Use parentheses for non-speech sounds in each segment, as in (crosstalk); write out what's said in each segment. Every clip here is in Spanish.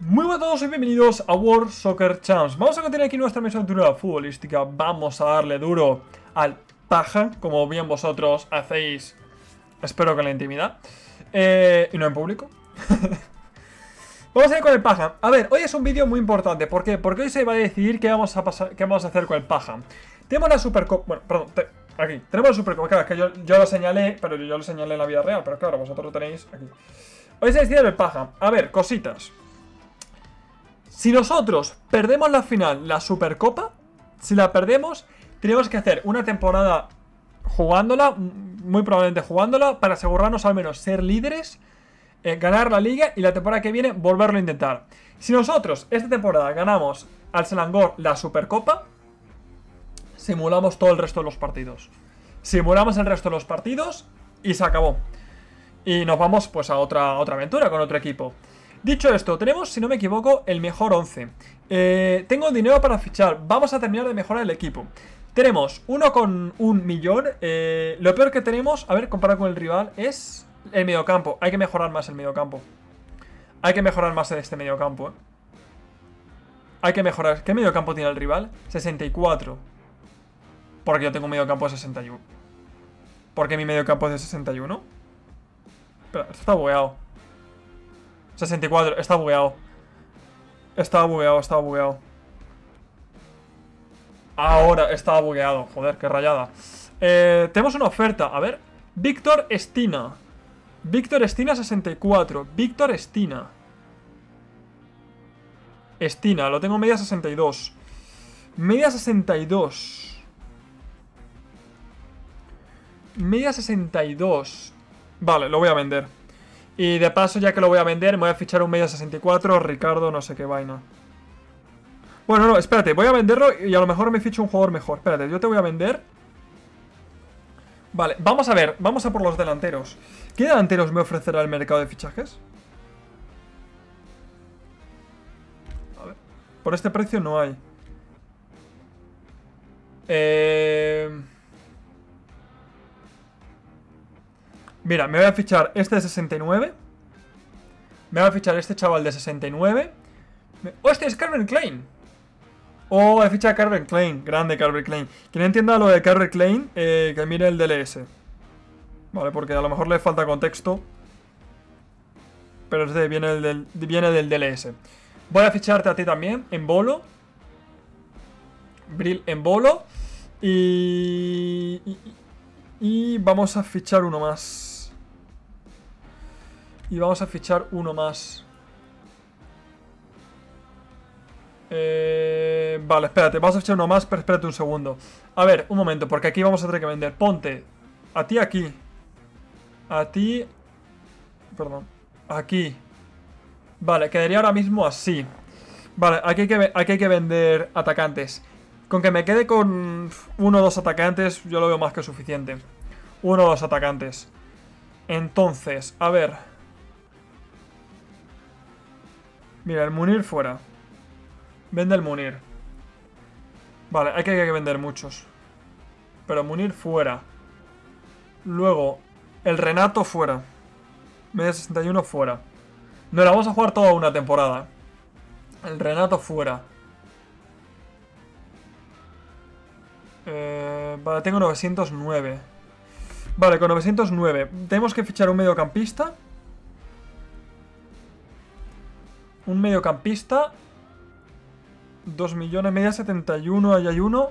Muy buenas a todos y bienvenidos a World Soccer Champs. Vamos a continuar aquí nuestra mesa aventura futbolística. Vamos a darle duro al paja, como bien vosotros hacéis, espero que en la intimidad. Eh, y no en público. (laughs) vamos a ir con el paja. A ver, hoy es un vídeo muy importante. ¿Por qué? Porque hoy se va a decidir qué vamos a, pasar, qué vamos a hacer con el paja. Tenemos la Supercopa... Bueno, perdón, aquí. Tenemos la Supercopa. Claro, es que yo, yo, lo señalé, pero yo lo señalé en la vida real. Pero claro, vosotros lo tenéis aquí. Hoy se decide el paja. A ver, cositas. Si nosotros perdemos la final, la Supercopa, si la perdemos, tenemos que hacer una temporada jugándola, muy probablemente jugándola, para asegurarnos al menos ser líderes, eh, ganar la liga y la temporada que viene volverlo a intentar. Si nosotros esta temporada ganamos al Selangor la Supercopa, simulamos todo el resto de los partidos. Simulamos el resto de los partidos y se acabó. Y nos vamos pues a otra, otra aventura con otro equipo. Dicho esto, tenemos, si no me equivoco, el mejor 11. Eh, tengo dinero para fichar. Vamos a terminar de mejorar el equipo. Tenemos uno con un millón. Eh, lo peor que tenemos, a ver, comparado con el rival, es el mediocampo. Hay que mejorar más el mediocampo. Hay que mejorar más este mediocampo, eh. Hay que mejorar. ¿Qué mediocampo tiene el rival? 64. Porque yo tengo un mediocampo de 61. ¿Por qué mi mediocampo es de 61? Pero esto está bugueado. 64, está bugueado. Estaba bugueado, estaba bugueado. Ahora estaba bugueado. Joder, qué rayada. Eh, tenemos una oferta. A ver. Víctor Estina. Víctor Estina 64. Víctor Estina. Estina, lo tengo media 62. Media 62. Media 62. Vale, lo voy a vender. Y de paso, ya que lo voy a vender, me voy a fichar un media 64, Ricardo, no sé qué vaina. Bueno, no, espérate, voy a venderlo y a lo mejor me ficho un jugador mejor. Espérate, yo te voy a vender. Vale, vamos a ver, vamos a por los delanteros. ¿Qué delanteros me ofrecerá el mercado de fichajes? A ver, por este precio no hay. Eh... Mira, me voy a fichar este de 69. Me voy a fichar este chaval de 69. ¡Oh, este es Carmen Klein! Oh, he fichado a Carver Klein. Grande Carver Klein. Quien entienda lo de Carver Klein, eh, que mire el DLS. Vale, porque a lo mejor le falta contexto. Pero este viene del, viene del DLS. Voy a ficharte a ti también, en bolo. Brill en bolo. Y, y vamos a fichar uno más. Y vamos a fichar uno más. Eh, vale, espérate, vamos a fichar uno más, pero espérate un segundo. A ver, un momento, porque aquí vamos a tener que vender. Ponte a ti aquí. A ti... Perdón. Aquí. Vale, quedaría ahora mismo así. Vale, aquí hay que, aquí hay que vender atacantes. Con que me quede con uno o dos atacantes, yo lo veo más que suficiente. Uno o dos atacantes. Entonces, a ver... Mira, el Munir fuera. Vende el Munir. Vale, hay que, vender muchos. Pero Munir fuera. Luego, el Renato fuera. Media 61 fuera. No, la vamos a jugar toda una temporada. El Renato fuera. Eh, vale, tengo 909. Vale, con 909. Tenemos que fichar un mediocampista. Un mediocampista. 2 millones, media 71, ahí hay uno.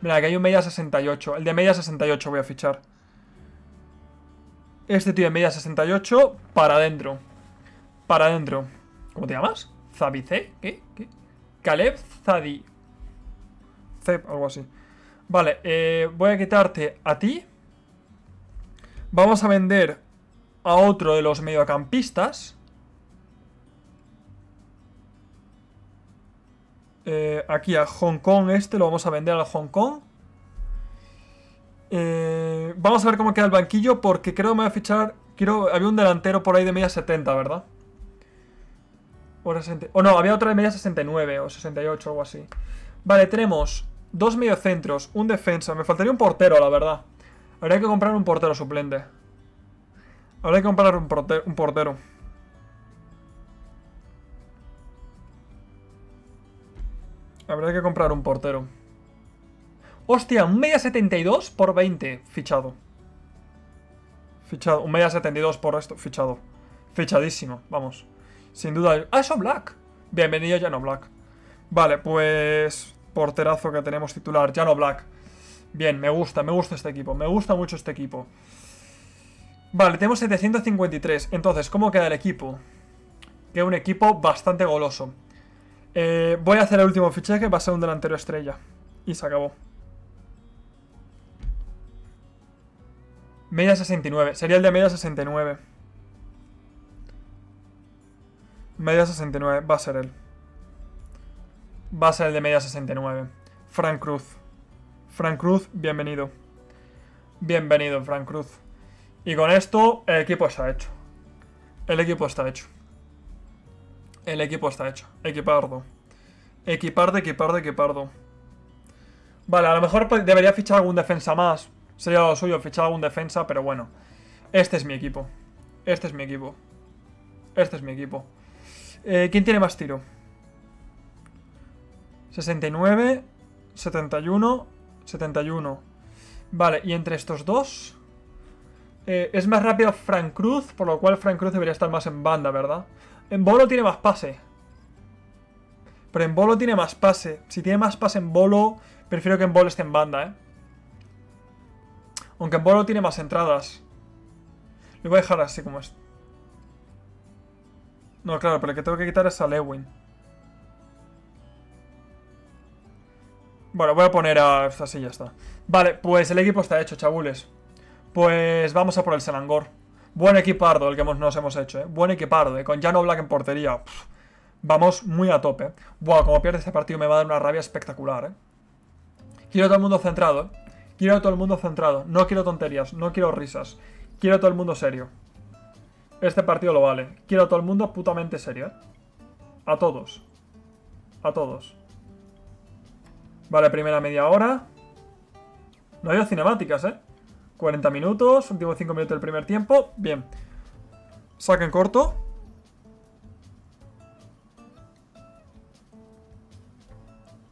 Mira, aquí hay un media 68. El de media 68 voy a fichar. Este tío de media 68, para adentro. Para adentro. ¿Cómo te llamas? ¿Zabice? ¿Qué? ¿Qué? Caleb Zadi. Zeb, algo así. Vale, eh, voy a quitarte a ti. Vamos a vender a otro de los mediocampistas. Eh, aquí a Hong Kong este, lo vamos a vender al Hong Kong. Eh, vamos a ver cómo queda el banquillo porque creo que me voy a fichar... Quiero, había un delantero por ahí de media 70, ¿verdad? O, no, había otro de media 69 o 68, algo así. Vale, tenemos dos mediocentros, un defensa. Me faltaría un portero, la verdad. Habría que comprar un portero suplente. Hay que comprar un portero. Un portero. Habrá que comprar un portero. Hostia, un media 72 por 20. Fichado. Fichado. Un media 72 por esto. Fichado. Fichadísimo. Vamos. Sin duda. Ah, eso Black. Bienvenido, Jano Black. Vale, pues... Porterazo que tenemos titular. Jano Black. Bien, me gusta, me gusta este equipo. Me gusta mucho este equipo. Vale, tenemos 753. Entonces, ¿cómo queda el equipo? Queda un equipo bastante goloso. Eh, voy a hacer el último fichaje, va a ser un delantero estrella. Y se acabó. Media 69. Sería el de media 69. Media 69. Va a ser él. Va a ser el de media 69. Frank Cruz. Frank Cruz, bienvenido. Bienvenido, Frank Cruz. Y con esto, el equipo está hecho. El equipo está hecho. El equipo está hecho. Equipardo. Equipardo, equipardo, equipardo. Vale, a lo mejor debería fichar algún defensa más. Sería lo suyo, fichar algún defensa, pero bueno. Este es mi equipo. Este es mi equipo. Este es mi equipo. Eh, ¿Quién tiene más tiro? 69, 71, 71. Vale, y entre estos dos... Eh, es más rápido Frank Cruz, por lo cual Frank Cruz debería estar más en banda, ¿verdad? En Bolo tiene más pase. Pero en Bolo tiene más pase. Si tiene más pase en Bolo, prefiero que en Bolo esté en banda, ¿eh? Aunque en Bolo tiene más entradas. Lo voy a dejar así como es. No, claro, pero el que tengo que quitar es a Lewin. Bueno, voy a poner a... Así ya está. Vale, pues el equipo está hecho, chabules. Pues vamos a por el Selangor. Buen equipardo el que nos hemos hecho, ¿eh? Buen equipardo, ¿eh? Con Jano Black en portería. vamos muy a tope. Buah, como pierde este partido me va a dar una rabia espectacular, ¿eh? Quiero todo el mundo centrado, ¿eh? Quiero todo el mundo centrado. No quiero tonterías, no quiero risas. Quiero todo el mundo serio. Este partido lo vale. Quiero todo el mundo putamente serio, ¿eh? A todos. A todos. Vale, primera media hora. No hay cinemáticas, ¿eh? 40 minutos, últimos 5 minutos del primer tiempo. Bien. Saca en corto.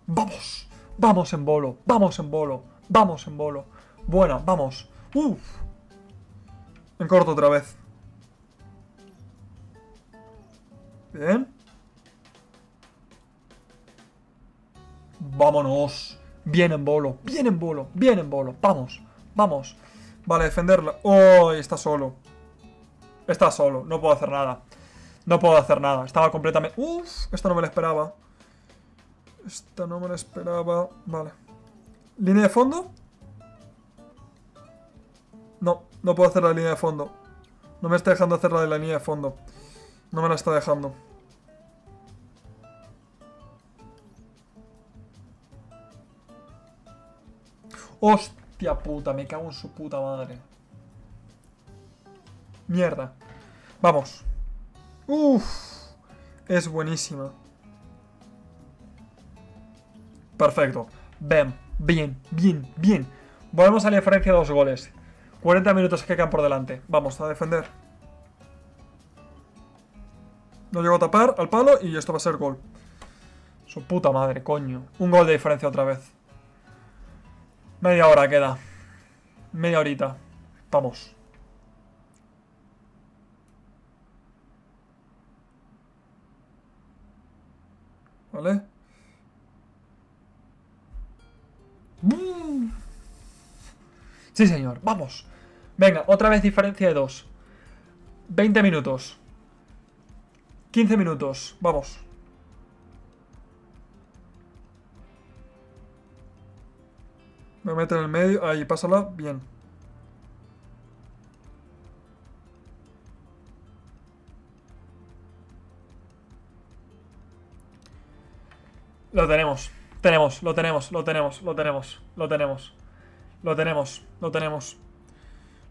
¡Vamos! ¡Vamos en bolo! ¡Vamos en bolo! ¡Vamos en bolo! Buena, vamos. ¡Uf! En corto otra vez. Bien. Vámonos. Bien en bolo, bien en bolo, bien en bolo. Vamos, vamos. Vale, defenderla. ¡Oh! Está solo. Está solo. No puedo hacer nada. No puedo hacer nada. Estaba completamente... Uf, esta no me la esperaba. Esta no me la esperaba. Vale. ¿Línea de fondo? No, no puedo hacer la línea de fondo. No me está dejando hacer la de la línea de fondo. No me la está dejando. Hostia puta, me cago en su puta madre. Mierda. Vamos. Uff. Es buenísima. Perfecto. Ven. Bien, bien, bien. Volvemos a la diferencia de dos goles. 40 minutos que quedan por delante. Vamos a defender. No llego a tapar al palo y esto va a ser gol. Su puta madre, coño. Un gol de diferencia otra vez. Media hora queda. Media horita. Vamos. ¿Vale? Sí, señor. Vamos. Venga, otra vez diferencia de dos. 20 minutos. 15 minutos. Vamos. Me meto en el medio. Ahí, pásala. Bien. Lo tenemos. Tenemos, lo tenemos, lo tenemos, lo tenemos, lo tenemos. Lo tenemos, lo tenemos.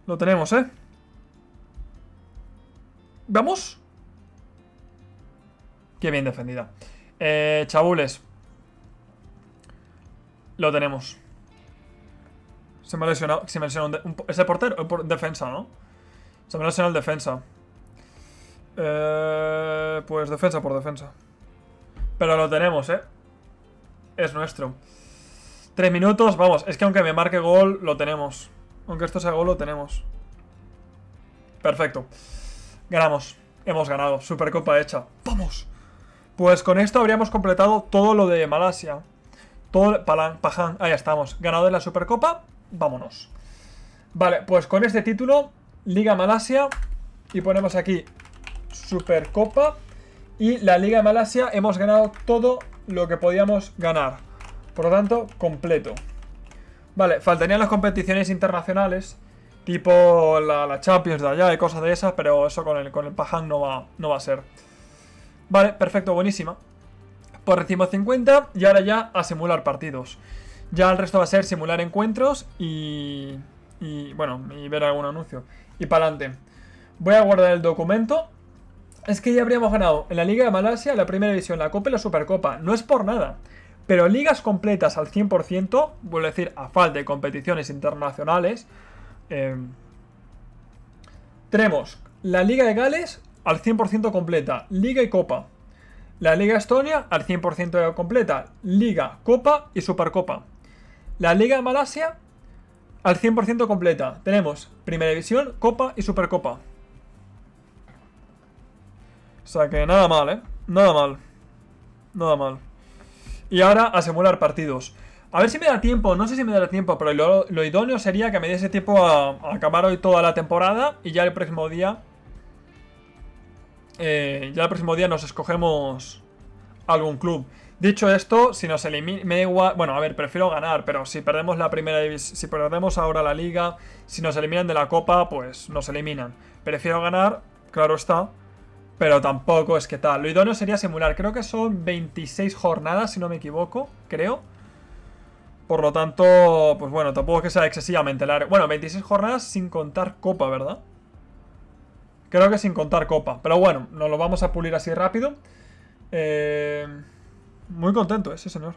Lo tenemos, ¿eh? ¿Vamos? Qué bien defendida. Eh, chabules. Lo tenemos. Se me ha lesionado. Se me ha lesionado un, ese portero, defensa, ¿no? Se me lo señal defensa. Eh, pues defensa por defensa. Pero lo tenemos, ¿eh? Es nuestro. Tres minutos, vamos, es que aunque me marque gol, lo tenemos. Aunque esto sea gol, lo tenemos. Perfecto. Ganamos. Hemos ganado. Supercopa hecha. ¡Vamos! Pues con esto habríamos completado todo lo de Malasia. Todo Palan, Pajan, ahí estamos. Ganado de la Supercopa, vámonos. Vale, pues con este título, Liga Malasia. Y ponemos aquí Supercopa. Y la Liga Malasia hemos ganado todo lo que podíamos ganar. Por lo tanto, completo. Vale, faltarían las competiciones internacionales. Tipo la, Champions de allá y cosas de esas. Pero eso con el, con el Pajan no va, no va a ser. Vale, perfecto, buenísima. Pues recibimos 50 y ahora ya a simular partidos. Ya el resto va a ser simular encuentros y... Y bueno, y ver algún anuncio. Y para adelante. Voy a guardar el documento. Es que ya habríamos ganado en la Liga de Malasia, la Primera División, la Copa y la Supercopa. No es por nada. Pero ligas completas al 100%, vuelvo a decir, a falta de competiciones internacionales, eh, tenemos la Liga de Gales al 100% completa, Liga y Copa. La Liga Estonia al 100% completa, Liga, Copa y Supercopa. La Liga de Malasia al 100% completa. Tenemos Primera División, Copa y Supercopa. O sea que nada mal, ¿eh? Nada mal. Nada mal. Y ahora a partidos. A ver si me da tiempo, no sé si me da tiempo, pero lo, idóneo sería que me diese tiempo a, a, acabar hoy toda la temporada y ya el próximo día eh, ya el próximo día nos escogemos algún club. Dicho esto, si nos elimina, me igual, bueno, a ver, prefiero ganar, pero si perdemos la primera si perdemos ahora la liga, si nos eliminan de la copa, pues nos eliminan. Prefiero ganar, claro está, pero tampoco es que tal. Lo idóneo sería simular, creo que son 26 jornadas, si no me equivoco, creo. Por lo tanto, pues bueno, tampoco que sea excesivamente largo. Bueno, 26 jornadas sin contar copa, ¿verdad? Creo que sin contar copa. Pero bueno, nos lo vamos a pulir así rápido. Eh, muy contento, ese señor.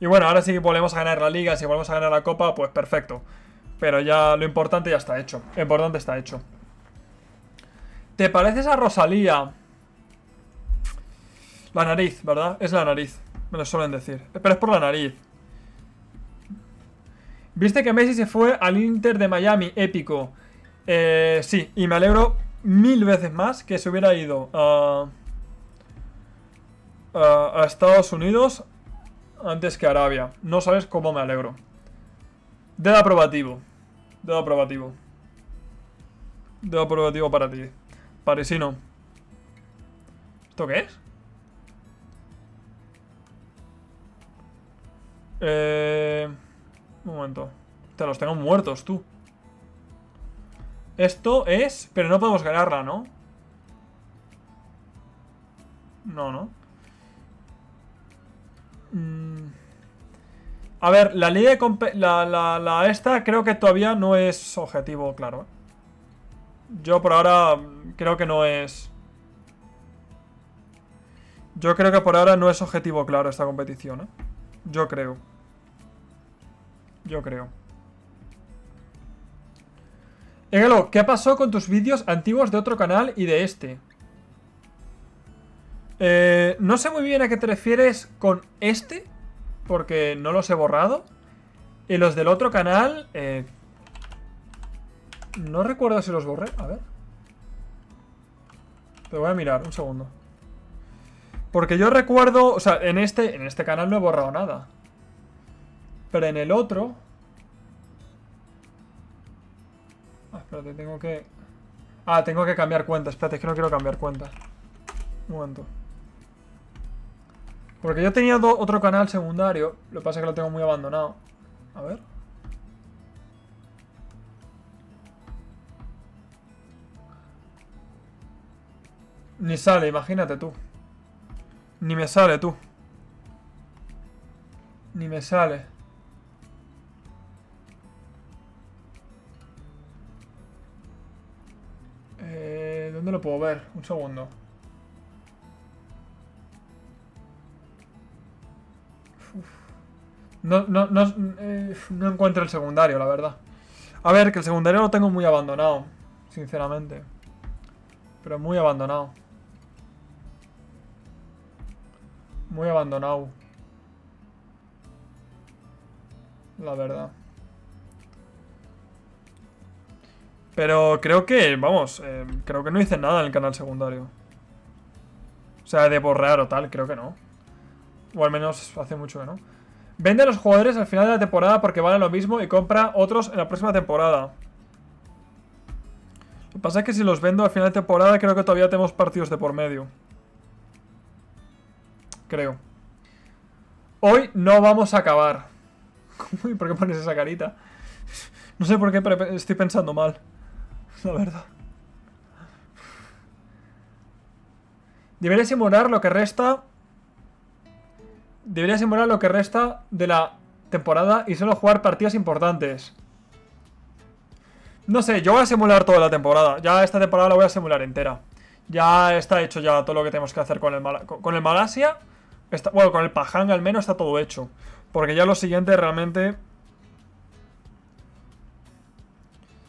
Y bueno, ahora sí volvemos a ganar la liga. Si volvemos a ganar la copa, pues perfecto. Pero ya lo importante ya está hecho. Lo importante está hecho. ¿Te pareces a Rosalía? La nariz, ¿verdad? Es la nariz. Me lo suelen decir. Pero es por la nariz. ¿Viste que Messi se fue al Inter de Miami? Épico. Eh, sí, y me alegro mil veces más que se hubiera ido a, Estados Unidos antes que Arabia. No sabes cómo me alegro. Dedo aprobativo. Dedo aprobativo. Dedo aprobativo para ti. Parisino. ¿Esto qué es? Eh... Un momento. Te los tengo muertos, tú. Esto es... Pero no podemos ganarla, ¿no? No, ¿no? Mm. A ver, la liga de la, la, esta creo que todavía no es objetivo, claro. Yo por ahora creo que no es... Yo creo que por ahora no es objetivo claro esta competición, ¿eh? Yo creo. Yo creo. Égalo, ¿qué pasó con tus vídeos antiguos de otro canal y de este? Eh, no sé muy bien a qué te refieres con este, porque no los he borrado. Y los del otro canal, eh, no recuerdo si los borré. A ver. Te voy a mirar, un segundo. Porque yo recuerdo, o sea, en este, en este canal no he borrado nada. Pero en el otro... Ah, espérate, tengo que... Ah, tengo que cambiar cuenta. Espérate, es que no quiero cambiar cuenta. Un momento. Porque yo tenía otro canal secundario. Lo que pasa es que lo tengo muy abandonado. A ver. Ni sale, imagínate tú. Ni me sale tú. Ni me sale. ¿Dónde lo puedo ver? Un segundo. No, no, no, eh, no encuentro el secundario, la verdad. A ver, que el secundario lo tengo muy abandonado. Sinceramente. Pero muy abandonado. Muy abandonado. La verdad. Pero creo que, vamos, eh, creo que no hice nada en el canal secundario. O sea, de borrar o tal, creo que no. O al menos hace mucho que no. Vende a los jugadores al final de la temporada porque valen lo mismo y compra otros en la próxima temporada. Lo que pasa es que si los vendo al final de temporada creo que todavía tenemos partidos de por medio. Creo. Hoy no vamos a acabar. (laughs) ¿Por qué pones esa carita? (laughs) No sé por qué estoy pensando mal. (laughs) La verdad. Debería simular lo que resta... Debería simular lo que resta de la temporada y solo jugar partidas importantes. No sé, yo voy a simular toda la temporada. Ya esta temporada la voy a simular entera. Ya está hecho ya todo lo que tenemos que hacer con el, con el Malasia. bueno, con el Pahang al menos está todo hecho. Porque ya lo siguiente realmente...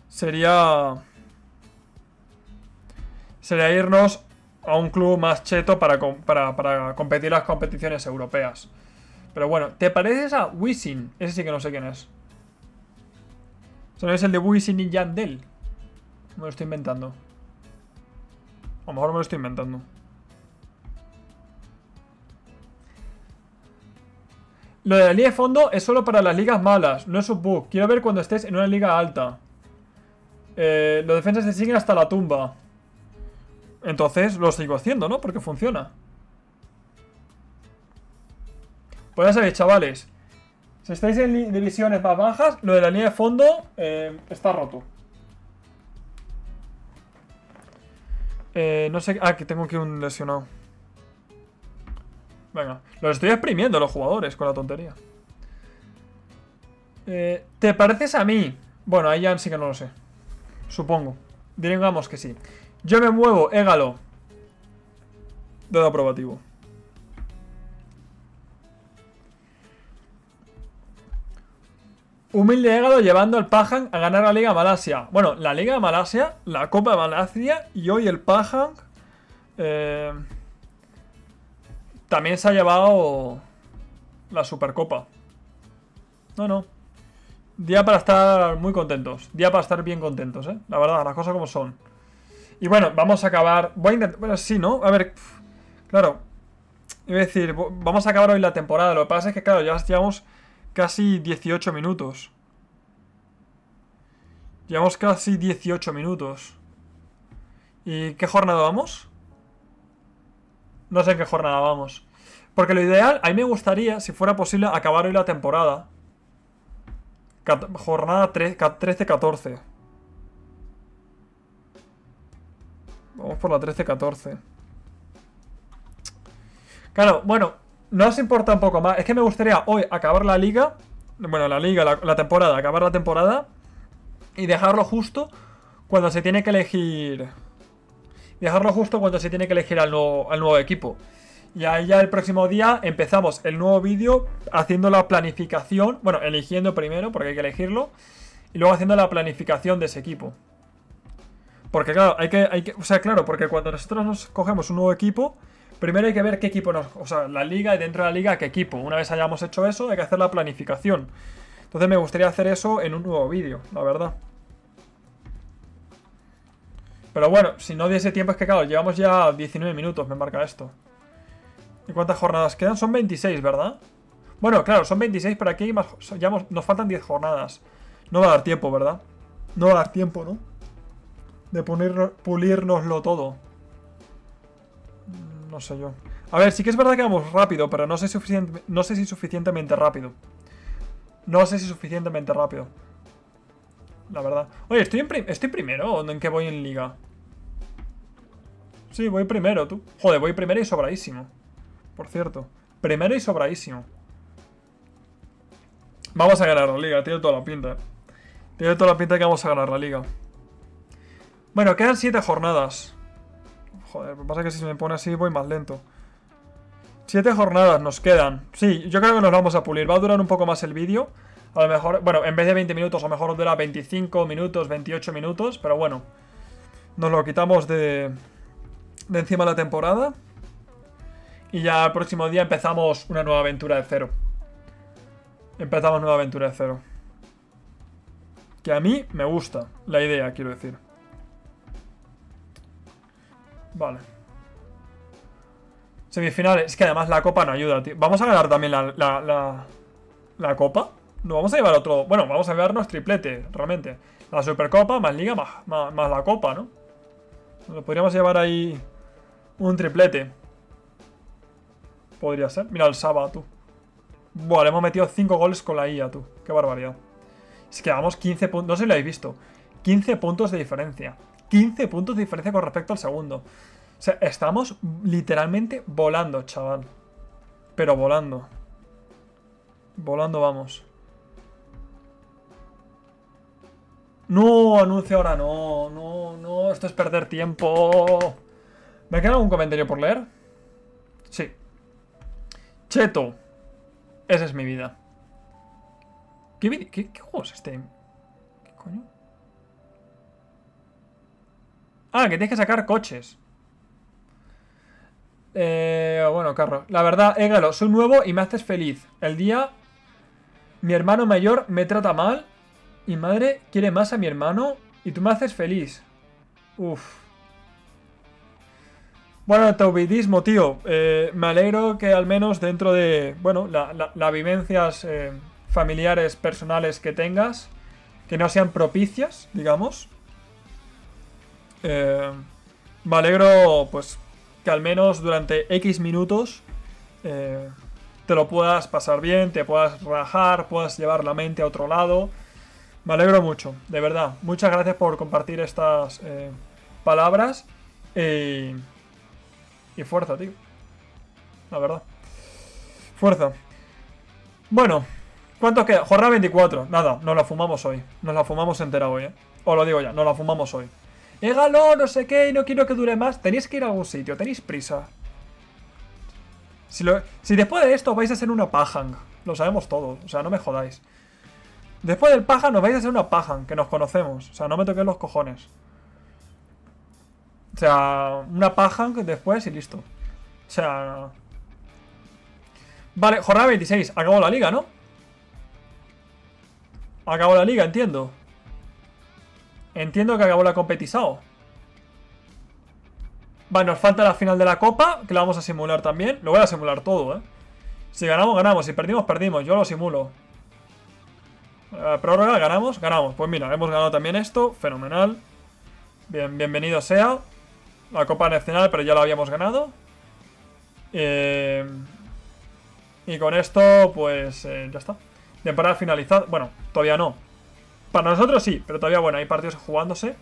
Sería... Sería irnos a un club más cheto para, para, para competir las competiciones europeas. Pero bueno, ¿te pareces a Wisin? Ese sí que no sé quién es. ¿No es el de Wisin y Yandel? Me lo estoy inventando. A lo mejor me lo estoy inventando. Lo de la línea de fondo es solo para las ligas malas, no es un bug. Quiero ver cuando estés en una liga alta. Eh, los defensas te siguen hasta la tumba. Entonces lo sigo haciendo, ¿no? Porque funciona. Pues ya sabéis, chavales. Si estáis en divisiones más bajas, lo de la línea de fondo eh, está roto. Eh, no sé... Ah, que tengo aquí un lesionado. Venga, los estoy exprimiendo los jugadores con la tontería. Eh, ¿Te pareces a mí? Bueno, ahí ya sí que no lo sé. Supongo. Digamos que sí. Yo me muevo, égalo. Dedo aprobativo. Humilde Égalo llevando al Pahang a ganar la Liga Malasia. Bueno, la Liga Malasia, la Copa de Malasia y hoy el Pahang eh, también se ha llevado la Supercopa. No, no. Día para estar muy contentos. Día para estar bien contentos, ¿eh? La verdad, las cosas como son. Y bueno, vamos a acabar... Voy a intentar... Bueno, sí, ¿no? A ver... Claro. Iba a decir, vamos a acabar hoy la temporada. Lo que pasa es que, claro, ya llevamos casi 18 minutos. Llevamos casi 18 minutos. ¿Y qué jornada vamos? No sé en qué jornada vamos. Porque lo ideal, a mí me gustaría, si fuera posible, acabar hoy la temporada. jornada 13-14. Vamos por la 13-14. Claro, bueno, no os importa un poco más. Es que me gustaría hoy acabar la liga. Bueno, la liga, la, temporada, acabar la temporada. Y dejarlo justo cuando se tiene que elegir. Dejarlo justo cuando se tiene que elegir al nuevo, al nuevo equipo. Y ahí ya el próximo día empezamos el nuevo vídeo haciendo la planificación. Bueno, eligiendo primero, porque hay que elegirlo. Y luego haciendo la planificación de ese equipo. Porque claro, hay que, hay que... O sea, claro, porque cuando nosotros nos cogemos un nuevo equipo Primero hay que ver qué equipo nos... O sea, la liga y dentro de la liga qué equipo. Una vez hayamos hecho eso, hay que hacer la planificación. Entonces me gustaría hacer eso en un nuevo vídeo, la verdad. Pero bueno, si no diese tiempo es que claro, llevamos ya 19 minutos, me marca esto. ¿Y cuántas jornadas quedan? Son 26, ¿verdad? Bueno, claro, son 26, pero aquí ya nos faltan 10 jornadas. No va a dar tiempo, ¿verdad? No va a dar tiempo, ¿no? De pulirnoslo todo. No sé yo. A ver, sí que es verdad que vamos rápido, pero no sé, suficiente, no sé si suficientemente rápido. No sé si suficientemente rápido. La verdad. Oye, ¿estoy, en ¿estoy primero o en qué voy en liga? Sí, voy primero, tú. Joder, voy primero y sobradísimo. Por cierto. Primero y sobradísimo. Vamos a ganar la liga, tiene toda la pinta. Tiene toda la pinta que vamos a ganar la liga. Bueno, quedan 7 jornadas. Joder, lo que pasa es que si se me pone así voy más lento. Siete jornadas nos quedan. Sí, yo creo que nos vamos a pulir. Va a durar un poco más el vídeo. A lo mejor, bueno, en vez de 20 minutos, a lo mejor dura 25 minutos, 28 minutos. Pero bueno, Nos lo quitamos de, de encima la temporada. Y ya el próximo día empezamos una nueva aventura de cero. Empezamos nueva aventura de cero. Que a mí me gusta la idea, quiero decir. Vale. Semifinales. Es que además la copa no ayuda, tío. Vamos a ganar también la, la, la, copa. No, vamos a llevar otro... Bueno, vamos a llevarnos triplete, realmente. La Supercopa, más Liga, más, más, la Copa, ¿no? Nos podríamos llevar ahí un triplete. Podría ser. Mira el Saba, tú. Buah, le hemos metido 5 goles con la IA, tú. Qué barbaridad. Es que vamos 15 puntos. No sé si lo habéis visto. 15 puntos de diferencia. 15 puntos de diferencia con respecto al segundo. O sea, estamos literalmente volando, chaval. Pero volando. Volando vamos. No, anuncio ahora no. No, no, esto es perder tiempo. ¿Me queda algún comentario por leer? Sí. Cheto. Esa es mi vida. ¿Qué, qué, qué juego es este? ¿Qué coño? Ah, que tienes que sacar coches. Eh, bueno, carro. La verdad, Égalo, soy nuevo y me haces feliz. El día mi hermano mayor me trata mal. Mi madre quiere más a mi hermano y tú me haces feliz. Uf. Bueno, taubidismo, tío. Eh, me alegro que al menos dentro de, bueno, las vivencias eh, familiares, personales que tengas, que no sean propicias, digamos, eh, me alegro, pues, que al menos durante X minutos eh, te lo puedas pasar bien, te puedas relajar, puedas llevar la mente a otro lado. Me alegro mucho, de verdad. Muchas gracias por compartir estas eh, palabras. y fuerza, tío. La verdad. Fuerza. Bueno, ¿cuánto queda? Jornada 24. Nada, nos la fumamos hoy. Nos la fumamos entera hoy, ¿eh? Os lo digo ya, nos la fumamos hoy. Égalo, no sé qué, y no quiero que dure más. Tenéis que ir a algún sitio, tenéis prisa. Si, después de esto vais a hacer una pajang, lo sabemos todos, o sea, no me jodáis. Después del paja nos vais a hacer una pajang, que nos conocemos. O sea, no me toquéis los cojones. O sea, una pajang después y listo. O sea... Vale, jornada 26. Acabó la liga, ¿no? Acabó la liga, entiendo. Entiendo que acabó la competición. Vale, nos falta la final de la copa, que la vamos a simular también. Lo voy a simular todo, ¿eh? Si ganamos, ganamos. Si perdimos, perdimos. Yo lo simulo. Eh, prórroga, ganamos, ganamos. Pues mira, hemos ganado también esto. Fenomenal. Bien, bienvenido sea. La Copa Nacional, pero ya lo habíamos ganado. Eh, y con esto, pues eh, ya está. Temporada finalizada. Bueno, todavía no. Para nosotros sí, pero todavía, bueno, hay partidos jugándose.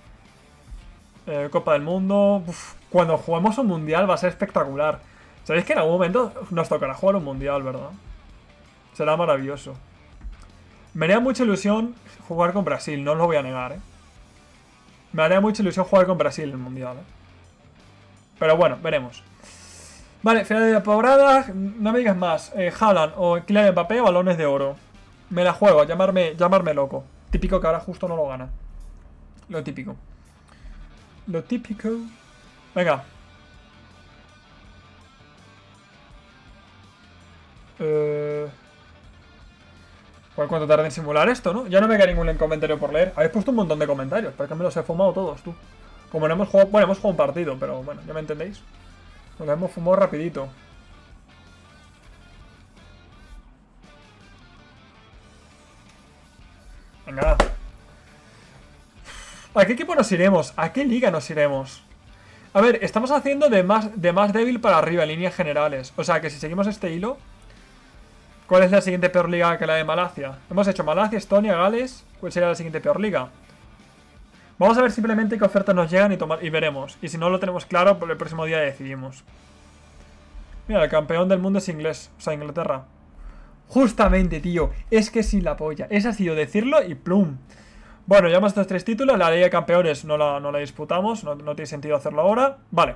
Eh, Copa del Mundo. cuando juguemos un mundial va a ser espectacular. Sabéis que en algún momento nos tocará jugar un mundial, ¿verdad? Será maravilloso. Me haría mucha ilusión jugar con Brasil, no os lo voy a negar, ¿eh? Me haría mucha ilusión jugar con Brasil en el mundial, ¿eh? Pero bueno, veremos. Vale, final de temporada, no me digas más. Eh, Haaland o Kylian Mbappé, balones de oro. Me la juego, llamarme, llamarme loco. Típico que ahora justo no lo gana. Lo típico. Lo típico. Venga. Eh... ¿Cuánto tarda en simular esto, no? Ya no me queda ningún comentario por leer. Habéis puesto un montón de comentarios, pero que me los he fumado todos, tú. Como no hemos jugado... Bueno, hemos jugado un partido, pero bueno, ya me entendéis. Nos hemos fumado rapidito. Venga. ¿A qué equipo nos iremos? ¿A qué liga nos iremos? A ver, estamos haciendo de más, de más débil para arriba, en líneas generales. O sea que si seguimos este hilo... ¿Cuál es la siguiente peor liga que la de Malasia? Hemos hecho Malasia, Estonia, Gales... ¿Cuál sería la siguiente peor liga? Vamos a ver simplemente qué ofertas nos llegan y, tomar, y veremos. Y si no lo tenemos claro, por el próximo día decidimos. Mira, el campeón del mundo es inglés. O sea, Inglaterra. Justamente, tío. Es que sin la polla. Es sido decirlo y plum. Bueno, ya estos tres títulos. La Ley de Campeones no la, no la disputamos. No, tiene sentido hacerlo ahora. Vale.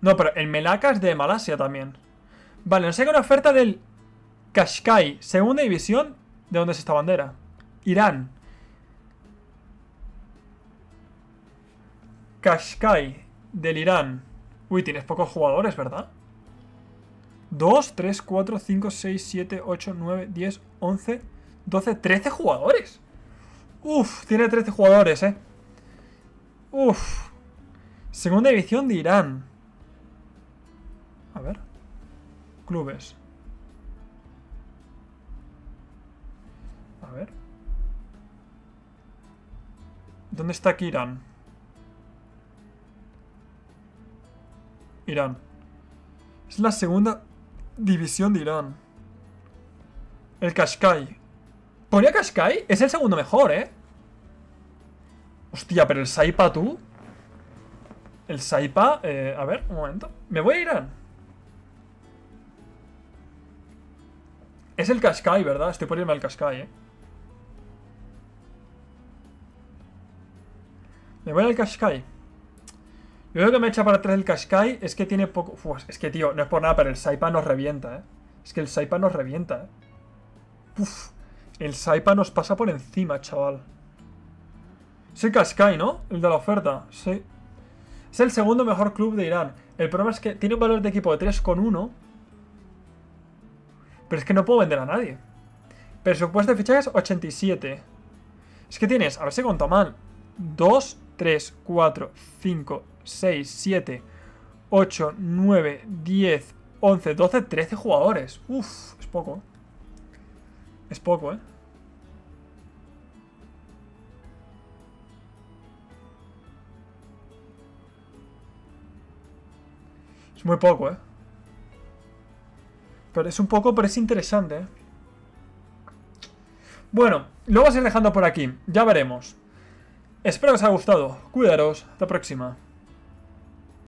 No, pero el Melaka es de Malasia también. Vale, nos llega una oferta del Kashkai, segunda división. ¿De dónde es esta bandera? Irán. Kashkai del Irán. Uy, tienes pocos jugadores, ¿verdad? 2, 3, 4, 5, 6, 7, 8, 9, 10, 11, 12, 13 jugadores. Uf, tiene 13 jugadores, eh. Uf. Segunda división de Irán. A ver. Clubes. A ver. ¿Dónde está aquí Irán? Irán. Es la segunda división de Irán. El Kashkai. ¿Ponía Kashkai? Es el segundo mejor, ¿eh? Hostia, pero el Saipa, tú. El Saipa, eh, a ver, un momento. Me voy a Irán. Es el Kashkai, ¿verdad? Estoy poniendo al Kashkai, ¿eh? Me voy al Kashkai. Yo creo que me echa para atrás el Kashkai es que tiene poco... Uf, es que, tío, no es por nada, pero el Saipa nos revienta, ¿eh? Es que el Saipa nos revienta, ¿eh? Uf, el Saipa nos pasa por encima, chaval. Es el Kashkai, ¿no? El de la oferta, sí. Es el segundo mejor club de Irán. El problema es que tiene un valor de equipo de 3,1. Pero es que no puedo vender a nadie. Presupuesto de fichajes 87. Es que tienes, a ver si cuento mal. 2, 3, 4, 5, 6, 7, 8, 9, 10, 11, 12, 13 jugadores. Uf, es poco. Es poco, ¿eh? Es muy poco, ¿eh? Pero es un poco, pero es interesante, ¿eh? Bueno, lo vamos a ir dejando por aquí. Ya veremos. Espero que os haya gustado. Cuidaros. Hasta la próxima.